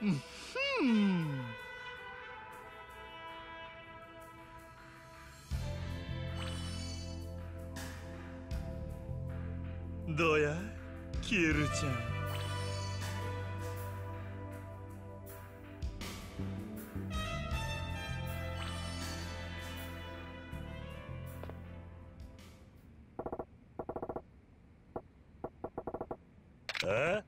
うん。どうやキルちゃん。え？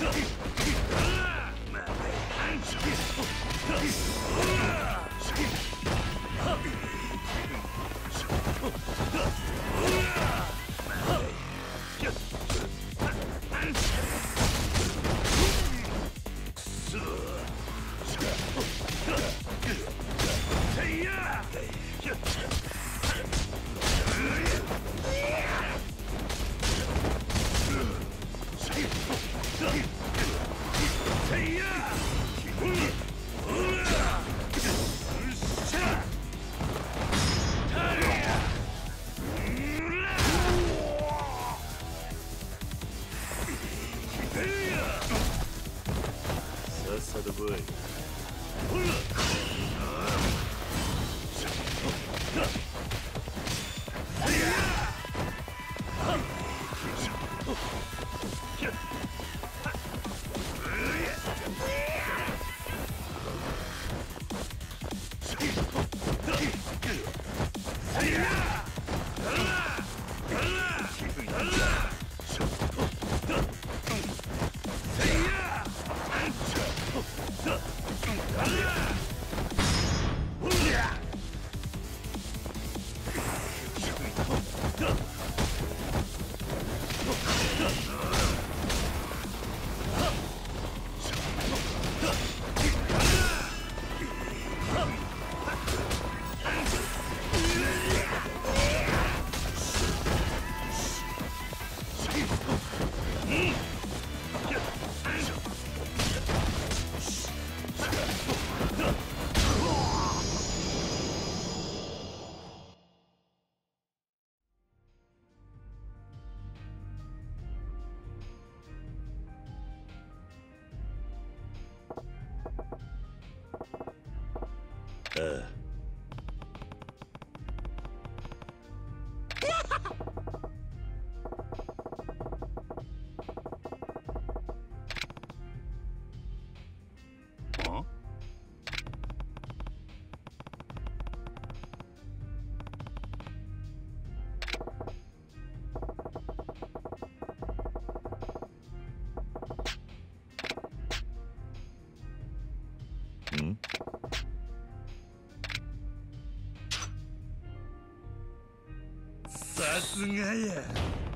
いやんえおいさっさと来い。ああ Uh. さすがや。